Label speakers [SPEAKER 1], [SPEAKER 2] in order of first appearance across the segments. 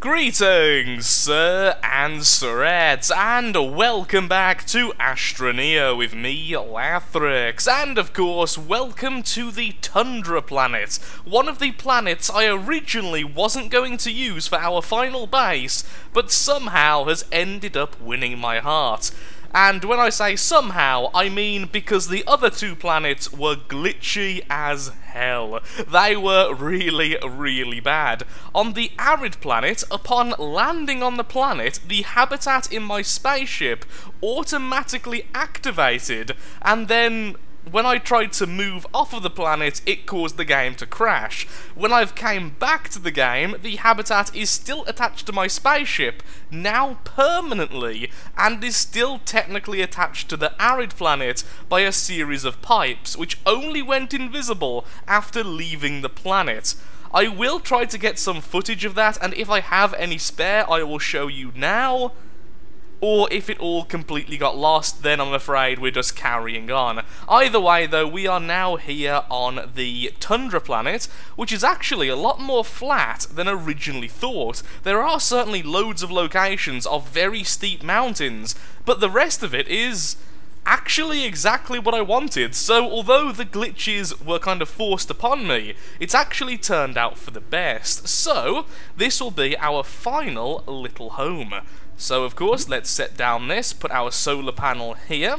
[SPEAKER 1] Greetings, sir and sirettes, and welcome back to Astroneer with me, Lathrix, and of course, welcome to the Tundra planet, one of the planets I originally wasn't going to use for our final base, but somehow has ended up winning my heart. And when I say somehow, I mean because the other two planets were glitchy as hell. They were really, really bad. On the arid planet, upon landing on the planet, the habitat in my spaceship automatically activated, and then when I tried to move off of the planet, it caused the game to crash. When I've came back to the game, the habitat is still attached to my spaceship, now permanently, and is still technically attached to the arid planet by a series of pipes, which only went invisible after leaving the planet. I will try to get some footage of that, and if I have any spare, I will show you now or if it all completely got lost, then I'm afraid we're just carrying on. Either way, though, we are now here on the Tundra planet, which is actually a lot more flat than originally thought. There are certainly loads of locations of very steep mountains, but the rest of it is actually exactly what I wanted, so although the glitches were kind of forced upon me, it's actually turned out for the best. So, this will be our final little home. So of course, let's set down this, put our solar panel here,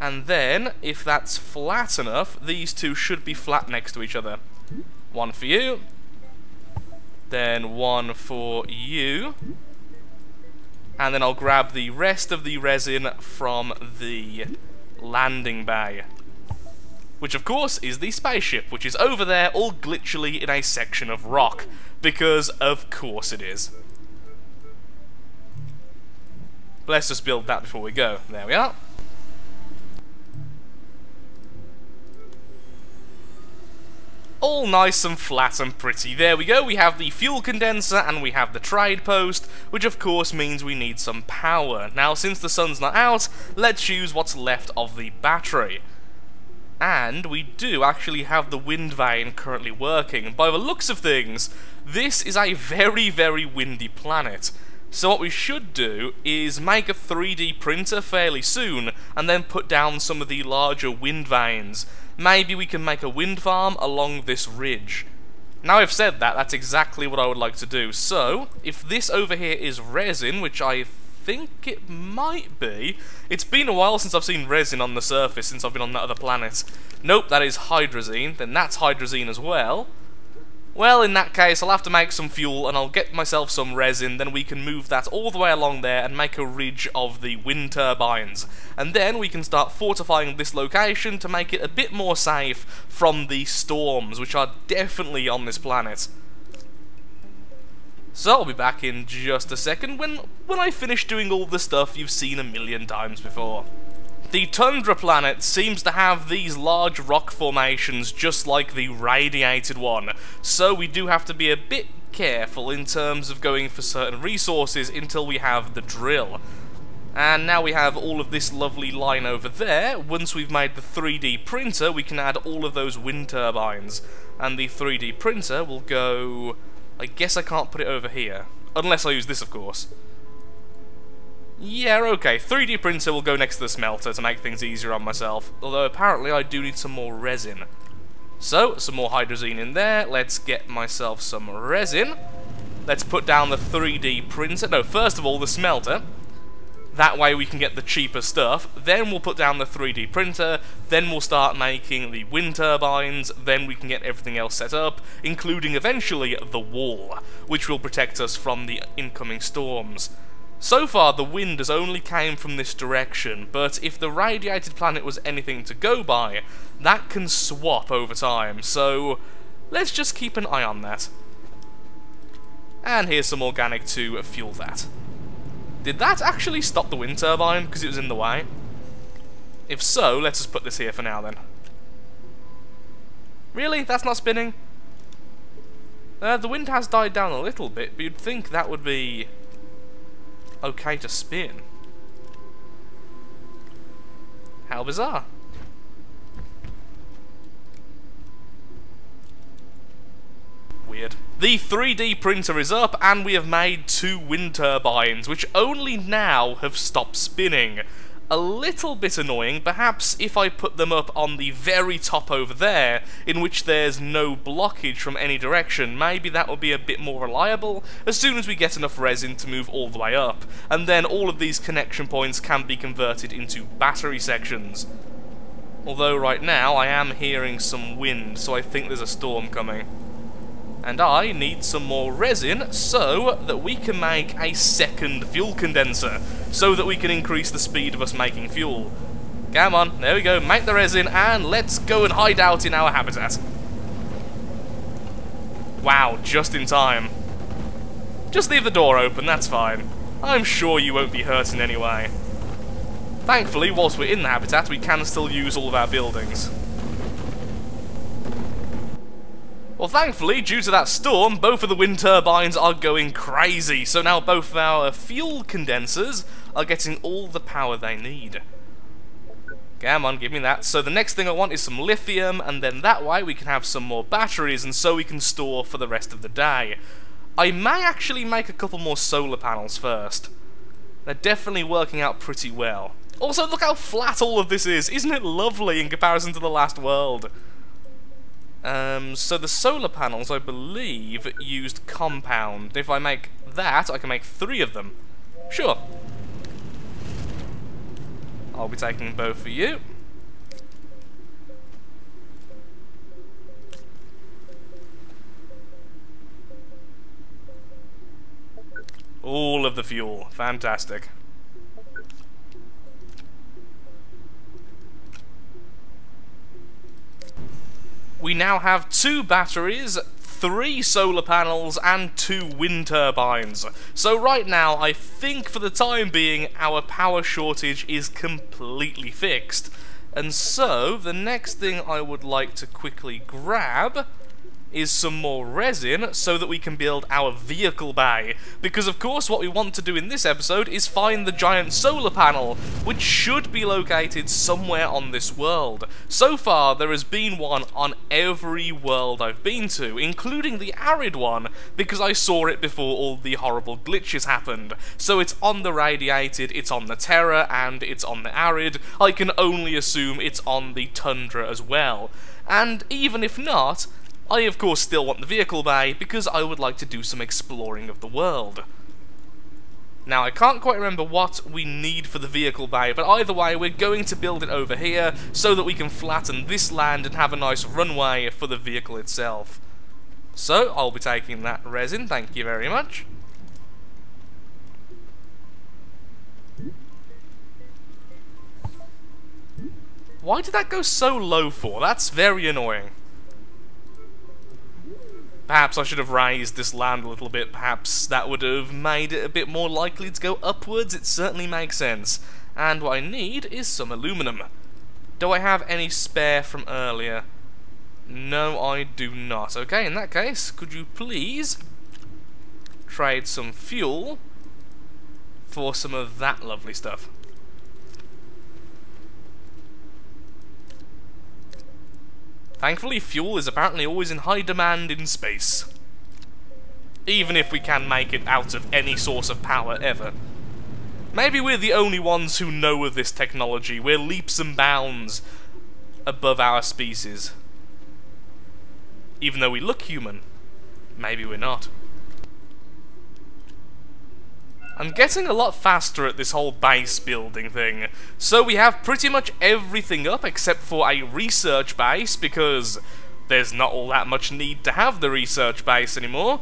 [SPEAKER 1] and then, if that's flat enough, these two should be flat next to each other. One for you, then one for you, and then I'll grab the rest of the resin from the landing bay. Which of course is the spaceship, which is over there all glitchily in a section of rock. Because of course it is. Let's just build that before we go. There we are. all nice and flat and pretty. There we go, we have the fuel condenser and we have the trade post, which of course means we need some power. Now, since the sun's not out, let's use what's left of the battery. And we do actually have the wind vane currently working. By the looks of things, this is a very, very windy planet. So what we should do is make a 3D printer fairly soon, and then put down some of the larger wind vanes. Maybe we can make a wind farm along this ridge. Now I've said that, that's exactly what I would like to do. So, if this over here is resin, which I think it might be. It's been a while since I've seen resin on the surface, since I've been on that other planet. Nope, that is hydrazine. Then that's hydrazine as well. Well, in that case, I'll have to make some fuel, and I'll get myself some resin, then we can move that all the way along there and make a ridge of the wind turbines. And then we can start fortifying this location to make it a bit more safe from the storms, which are definitely on this planet. So I'll be back in just a second when, when I finish doing all the stuff you've seen a million times before. The Tundra planet seems to have these large rock formations just like the radiated one, so we do have to be a bit careful in terms of going for certain resources until we have the drill. And now we have all of this lovely line over there. Once we've made the 3D printer, we can add all of those wind turbines. And the 3D printer will go... I guess I can't put it over here. Unless I use this, of course. Yeah, okay. 3D printer will go next to the smelter to make things easier on myself. Although apparently I do need some more resin. So, some more hydrazine in there. Let's get myself some resin. Let's put down the 3D printer. No, first of all, the smelter. That way we can get the cheaper stuff. Then we'll put down the 3D printer. Then we'll start making the wind turbines. Then we can get everything else set up, including eventually the wall, which will protect us from the incoming storms. So far, the wind has only came from this direction, but if the radiated planet was anything to go by, that can swap over time, so let's just keep an eye on that. And here's some organic to fuel that. Did that actually stop the wind turbine because it was in the way? If so, let's just put this here for now then. Really? That's not spinning? Uh, the wind has died down a little bit, but you'd think that would be okay to spin. How bizarre. weird. The 3D printer is up, and we have made two wind turbines, which only now have stopped spinning a little bit annoying. Perhaps if I put them up on the very top over there, in which there's no blockage from any direction, maybe that would be a bit more reliable as soon as we get enough resin to move all the way up. And then all of these connection points can be converted into battery sections. Although right now I am hearing some wind, so I think there's a storm coming. And I need some more resin so that we can make a second fuel condenser, so that we can increase the speed of us making fuel. Come on, there we go, make the resin, and let's go and hide out in our habitat. Wow, just in time. Just leave the door open, that's fine. I'm sure you won't be hurt in any way. Thankfully, whilst we're in the habitat, we can still use all of our buildings. Well, thankfully, due to that storm, both of the wind turbines are going crazy, so now both of our fuel condensers are getting all the power they need. Come on, give me that. So the next thing I want is some lithium, and then that way we can have some more batteries, and so we can store for the rest of the day. I may actually make a couple more solar panels first. They're definitely working out pretty well. Also, look how flat all of this is. Isn't it lovely in comparison to the last world? Um, so the solar panels, I believe, used compound. If I make that, I can make three of them. Sure. I'll be taking both for you. All of the fuel. Fantastic. We now have two batteries, three solar panels, and two wind turbines. So right now, I think for the time being, our power shortage is completely fixed. And so, the next thing I would like to quickly grab is some more resin so that we can build our vehicle bay. Because of course what we want to do in this episode is find the giant solar panel, which should be located somewhere on this world. So far there has been one on every world I've been to, including the arid one, because I saw it before all the horrible glitches happened. So it's on the radiated, it's on the Terra, and it's on the arid. I can only assume it's on the tundra as well. And even if not, I of course still want the vehicle bay because I would like to do some exploring of the world. Now I can't quite remember what we need for the vehicle bay, but either way we're going to build it over here so that we can flatten this land and have a nice runway for the vehicle itself. So I'll be taking that resin, thank you very much. Why did that go so low for? That's very annoying. Perhaps I should have raised this land a little bit, perhaps that would have made it a bit more likely to go upwards, it certainly makes sense. And what I need is some aluminum. Do I have any spare from earlier? No, I do not. Okay, in that case, could you please trade some fuel for some of that lovely stuff? Thankfully, fuel is apparently always in high demand in space. Even if we can make it out of any source of power ever. Maybe we're the only ones who know of this technology. We're leaps and bounds above our species. Even though we look human, maybe we're not. I'm getting a lot faster at this whole base building thing. So we have pretty much everything up except for a research base because there's not all that much need to have the research base anymore.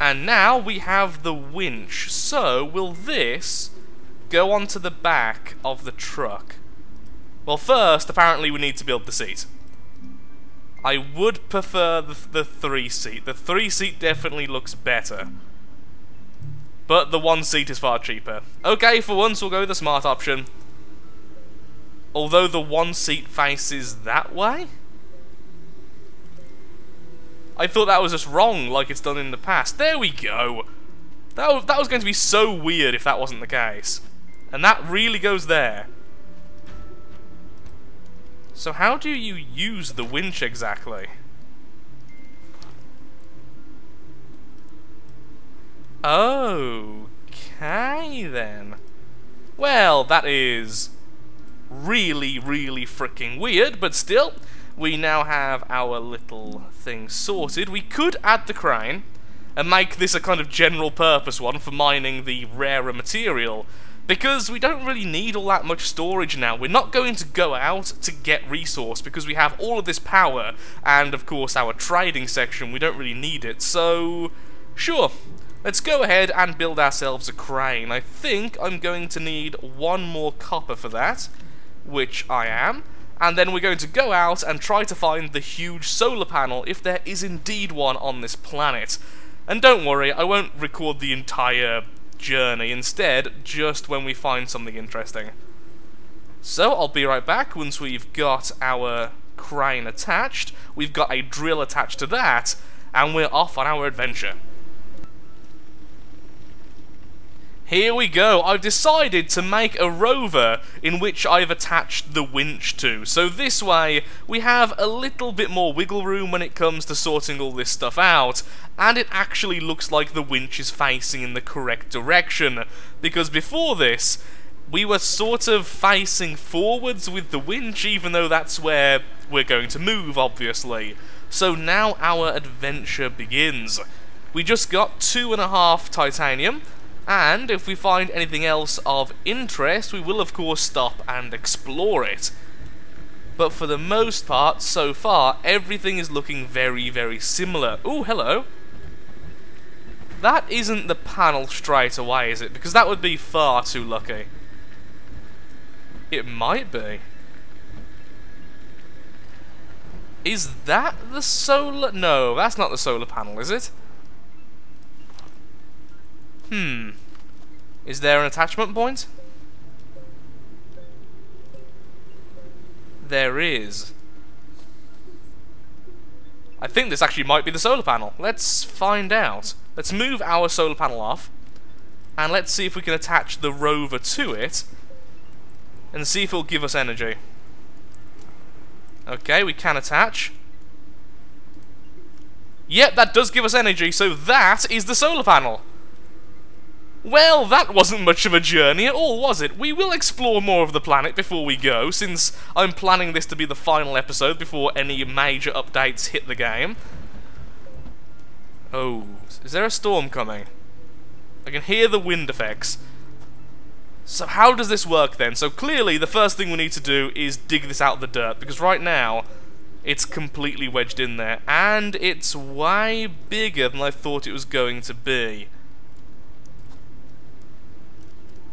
[SPEAKER 1] And now we have the winch. So will this go onto the back of the truck? Well first, apparently we need to build the seat. I would prefer the, the three seat. The three seat definitely looks better. But the one seat is far cheaper. Okay, for once we'll go with the smart option. Although the one seat faces that way? I thought that was just wrong, like it's done in the past. There we go! That, that was going to be so weird if that wasn't the case. And that really goes there. So how do you use the winch exactly? Okay, then. Well, that is really, really freaking weird, but still, we now have our little thing sorted. We could add the crane and make this a kind of general purpose one for mining the rarer material, because we don't really need all that much storage now. We're not going to go out to get resource because we have all of this power, and of course our trading section, we don't really need it, so sure. Let's go ahead and build ourselves a crane. I think I'm going to need one more copper for that, which I am. And then we're going to go out and try to find the huge solar panel if there is indeed one on this planet. And don't worry, I won't record the entire journey. Instead, just when we find something interesting. So, I'll be right back once we've got our crane attached, we've got a drill attached to that, and we're off on our adventure. Here we go, I've decided to make a rover in which I've attached the winch to. So this way, we have a little bit more wiggle room when it comes to sorting all this stuff out, and it actually looks like the winch is facing in the correct direction. Because before this, we were sort of facing forwards with the winch, even though that's where we're going to move, obviously. So now our adventure begins. We just got two and a half titanium, and if we find anything else of interest, we will of course stop and explore it. But for the most part, so far, everything is looking very, very similar. Oh, hello. That isn't the panel straight away, is it? Because that would be far too lucky. It might be. Is that the solar... No, that's not the solar panel, is it? Hmm. Is there an attachment point? There is. I think this actually might be the solar panel. Let's find out. Let's move our solar panel off. And let's see if we can attach the rover to it. And see if it'll give us energy. Okay, we can attach. Yep, that does give us energy, so that is the solar panel. Well, that wasn't much of a journey at all, was it? We will explore more of the planet before we go, since I'm planning this to be the final episode before any major updates hit the game. Oh, is there a storm coming? I can hear the wind effects. So how does this work then? So clearly the first thing we need to do is dig this out of the dirt, because right now it's completely wedged in there, and it's way bigger than I thought it was going to be.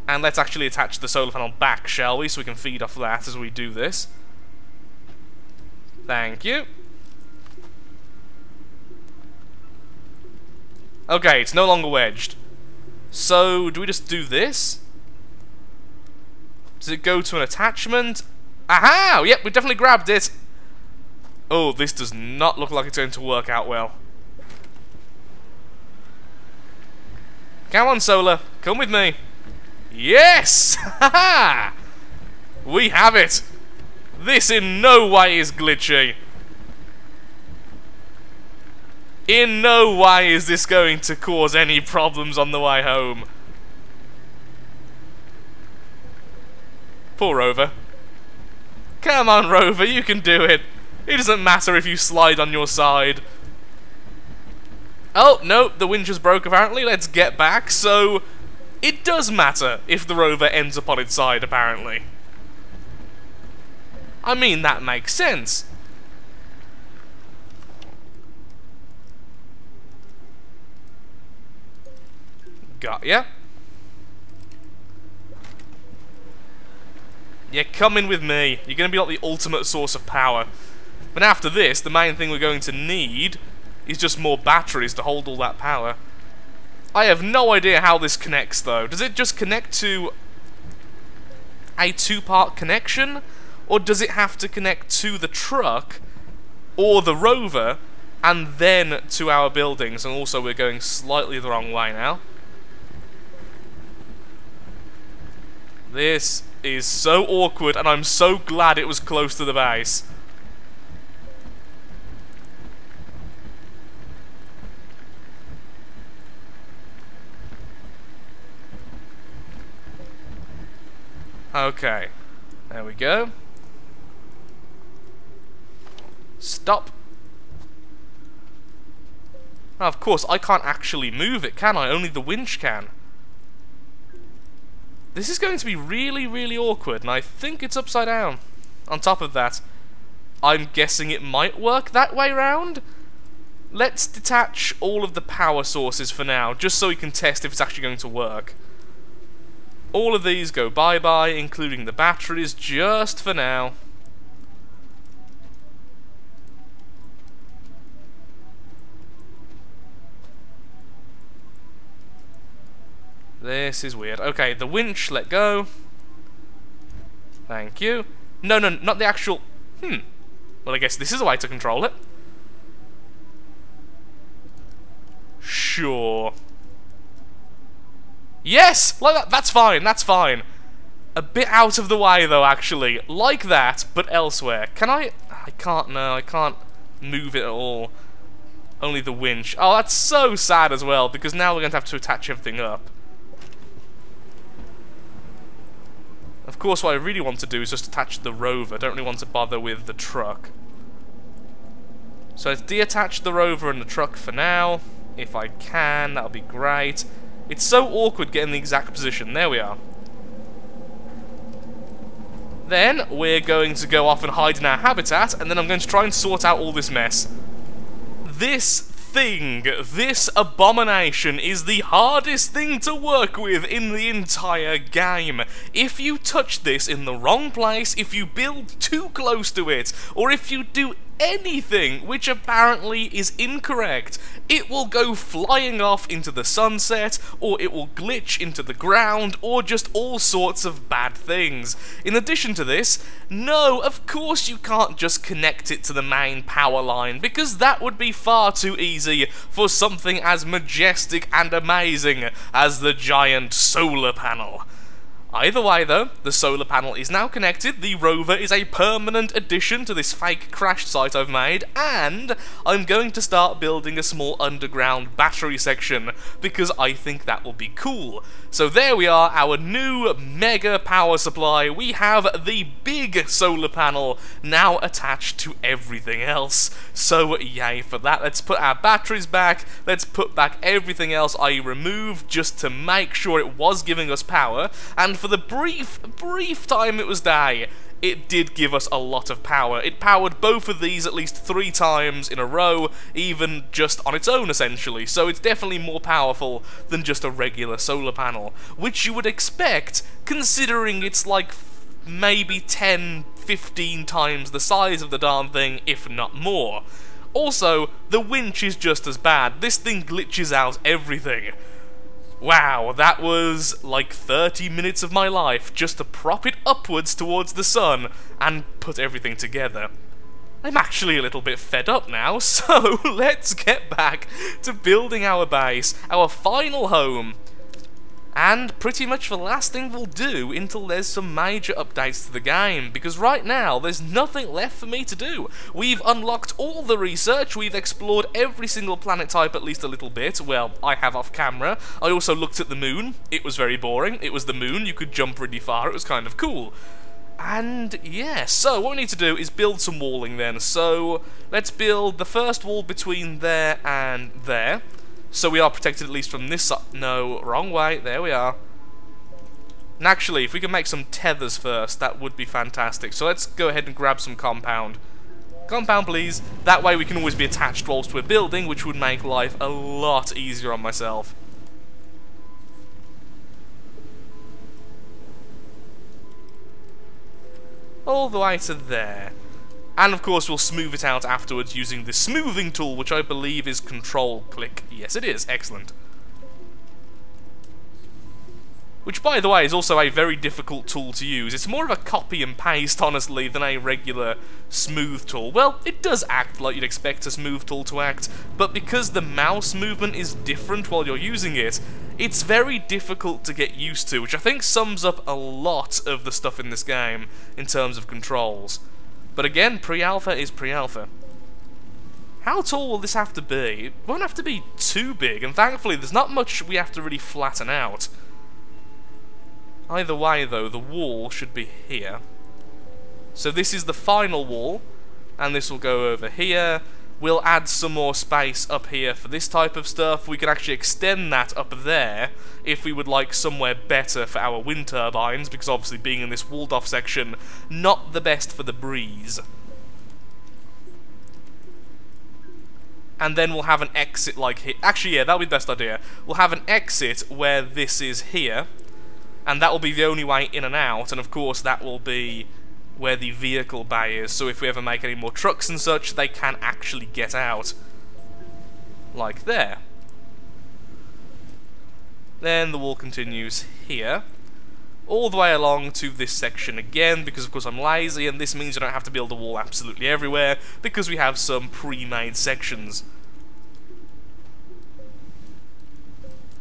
[SPEAKER 1] And let's actually attach the solar panel back, shall we? So we can feed off that as we do this. Thank you. Okay, it's no longer wedged. So, do we just do this? Does it go to an attachment? Aha! Yep, we definitely grabbed it. Oh, this does not look like it's going to work out well. Come on, Solar. Come with me. Yes! we have it! This in no way is glitchy. In no way is this going to cause any problems on the way home. Poor Rover. Come on, Rover, you can do it. It doesn't matter if you slide on your side. Oh, no, the winch is broke apparently. Let's get back. So, it does matter if the rover ends up on its side, apparently. I mean, that makes sense. Got ya. Yeah, come in with me. You're going to be like the ultimate source of power. But after this, the main thing we're going to need is just more batteries to hold all that power. I have no idea how this connects, though. Does it just connect to a two-part connection? Or does it have to connect to the truck or the rover and then to our buildings? And also we're going slightly the wrong way now. This is so awkward and I'm so glad it was close to the base. Okay. There we go. Stop. Now, of course, I can't actually move it, can I? Only the winch can. This is going to be really, really awkward, and I think it's upside down. On top of that, I'm guessing it might work that way round? Let's detach all of the power sources for now, just so we can test if it's actually going to work. All of these go bye-bye, including the batteries, just for now. This is weird. Okay, the winch, let go. Thank you. No, no, not the actual... Hmm. Well, I guess this is a way to control it. Sure. Yes! Like that. That's fine, that's fine. A bit out of the way, though, actually. Like that, but elsewhere. Can I... I can't, no, I can't move it at all. Only the winch. Oh, that's so sad as well, because now we're going to have to attach everything up. Of course, what I really want to do is just attach the rover. I don't really want to bother with the truck. So let's deattach the rover and the truck for now. If I can, that'll be great. It's so awkward getting the exact position. There we are. Then, we're going to go off and hide in our habitat, and then I'm going to try and sort out all this mess. This thing, this abomination, is the hardest thing to work with in the entire game. If you touch this in the wrong place, if you build too close to it, or if you do anything which apparently is incorrect, it will go flying off into the sunset, or it will glitch into the ground, or just all sorts of bad things. In addition to this, no, of course you can't just connect it to the main power line, because that would be far too easy for something as majestic and amazing as the giant solar panel. Either way though, the solar panel is now connected, the rover is a permanent addition to this fake crash site I've made, and I'm going to start building a small underground battery section, because I think that will be cool. So there we are, our new mega power supply. We have the big solar panel now attached to everything else. So yay for that. Let's put our batteries back, let's put back everything else I removed just to make sure it was giving us power, and for the brief, brief time it was day, it did give us a lot of power. It powered both of these at least three times in a row, even just on its own essentially, so it's definitely more powerful than just a regular solar panel, which you would expect considering it's like maybe 10, 15 times the size of the darn thing, if not more. Also, the winch is just as bad. This thing glitches out everything. Wow, that was like 30 minutes of my life just to prop it upwards towards the sun and put everything together. I'm actually a little bit fed up now, so let's get back to building our base, our final home, and pretty much the last thing we'll do until there's some major updates to the game, because right now there's nothing left for me to do. We've unlocked all the research, we've explored every single planet type at least a little bit, well, I have off camera. I also looked at the moon, it was very boring, it was the moon, you could jump really far, it was kind of cool. And yeah, so what we need to do is build some walling then. So let's build the first wall between there and there. So we are protected at least from this side. No, wrong way. There we are. And actually, if we can make some tethers first, that would be fantastic. So let's go ahead and grab some compound. Compound, please. That way we can always be attached whilst we're building, which would make life a lot easier on myself. All the way to there. And of course we'll smooth it out afterwards using the smoothing tool, which I believe is control click. Yes it is, excellent. Which, by the way, is also a very difficult tool to use. It's more of a copy and paste, honestly, than a regular smooth tool. Well, it does act like you'd expect a smooth tool to act, but because the mouse movement is different while you're using it, it's very difficult to get used to, which I think sums up a lot of the stuff in this game in terms of controls. But again, pre-alpha is pre-alpha. How tall will this have to be? It won't have to be too big, and thankfully there's not much we have to really flatten out. Either way, though, the wall should be here. So this is the final wall, and this will go over here. We'll add some more space up here for this type of stuff. We can actually extend that up there if we would like somewhere better for our wind turbines, because obviously being in this walled off section, not the best for the breeze. and then we'll have an exit like here. Actually, yeah, that'll be the best idea. We'll have an exit where this is here, and that will be the only way in and out, and of course that will be where the vehicle bay is, so if we ever make any more trucks and such, they can actually get out. Like there. Then the wall continues here, all the way along to this section again, because of course I'm lazy, and this means you don't have to build a wall absolutely everywhere, because we have some pre-made sections.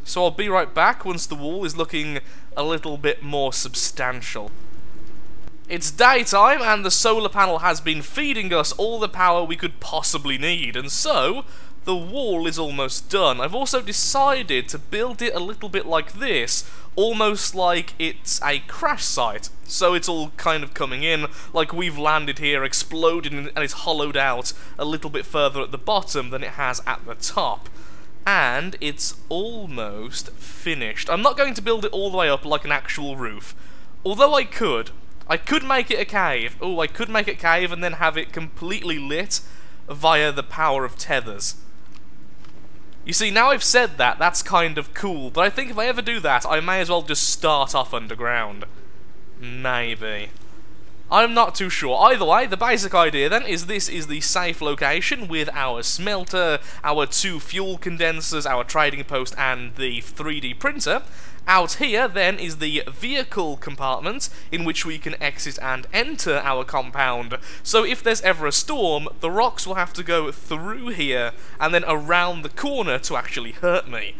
[SPEAKER 1] So I'll be right back once the wall is looking a little bit more substantial. It's daytime and the solar panel has been feeding us all the power we could possibly need, and so the wall is almost done. I've also decided to build it a little bit like this, almost like it's a crash site. So it's all kind of coming in, like we've landed here, exploded, and it's hollowed out a little bit further at the bottom than it has at the top. And it's almost finished. I'm not going to build it all the way up like an actual roof. Although I could. I could make it a cave. Oh, I could make it a cave and then have it completely lit via the power of tethers. You see, now I've said that, that's kind of cool, but I think if I ever do that, I may as well just start off underground. Maybe. I'm not too sure. Either way, the basic idea then is this is the safe location with our smelter, our two fuel condensers, our trading post, and the 3D printer. Out here, then, is the vehicle compartment, in which we can exit and enter our compound. So if there's ever a storm, the rocks will have to go through here, and then around the corner to actually hurt me.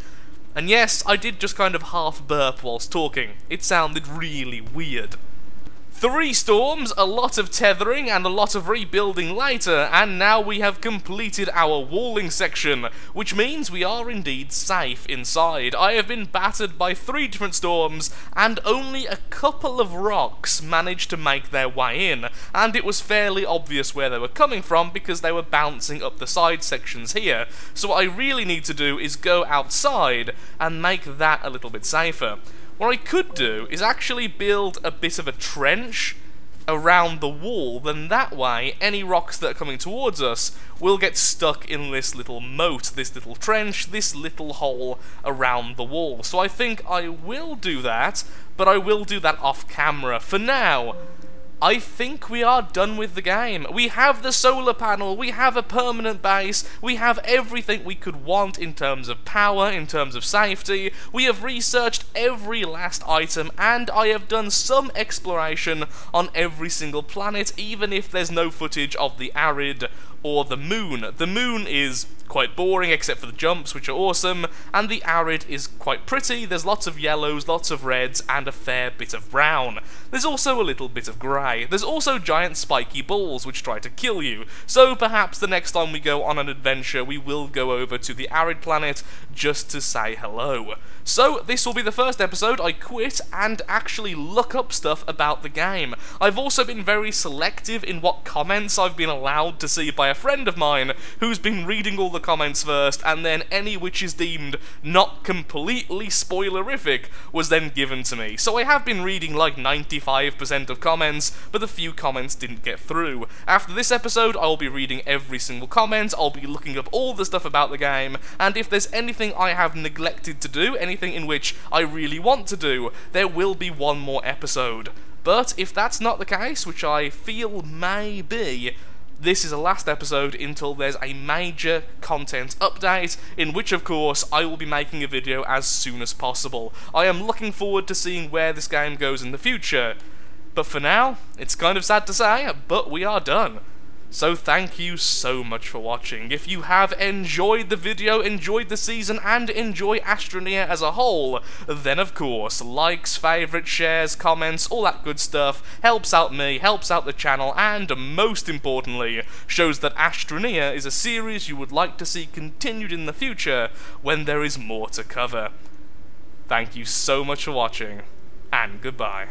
[SPEAKER 1] And yes, I did just kind of half burp whilst talking. It sounded really weird. Three storms, a lot of tethering, and a lot of rebuilding later, and now we have completed our walling section, which means we are indeed safe inside. I have been battered by three different storms, and only a couple of rocks managed to make their way in, and it was fairly obvious where they were coming from because they were bouncing up the side sections here. So what I really need to do is go outside and make that a little bit safer. What I could do is actually build a bit of a trench around the wall, then that way any rocks that are coming towards us will get stuck in this little moat, this little trench, this little hole around the wall. So I think I will do that, but I will do that off camera. For now, I think we are done with the game. We have the solar panel, we have a permanent base, we have everything we could want in terms of power, in terms of safety, we have researched every last item, and I have done some exploration on every single planet, even if there's no footage of the arid or the moon. The moon is quite boring except for the jumps which are awesome and the arid is quite pretty. There's lots of yellows lots of reds and a fair bit of brown. There's also a little bit of grey. There's also giant spiky balls which try to kill you. So perhaps the next time we go on an adventure we will go over to the arid planet just to say hello. So, this will be the first episode. I quit and actually look up stuff about the game. I've also been very selective in what comments I've been allowed to see by a friend of mine who's been reading all the comments first, and then any which is deemed not completely spoilerific was then given to me. So I have been reading like 95% of comments, but a few comments didn't get through. After this episode, I'll be reading every single comment, I'll be looking up all the stuff about the game, and if there's anything I have neglected to do, anything in which I really want to do, there will be one more episode. But if that's not the case, which I feel may be, this is the last episode until there's a major content update, in which, of course, I will be making a video as soon as possible. I am looking forward to seeing where this game goes in the future. But for now, it's kind of sad to say, but we are done. So thank you so much for watching. If you have enjoyed the video, enjoyed the season, and enjoy Astroneer as a whole, then of course, likes, favourites, shares, comments, all that good stuff helps out me, helps out the channel, and most importantly, shows that Astroneer is a series you would like to see continued in the future when there is more to cover. Thank you so much for watching. and goodbye.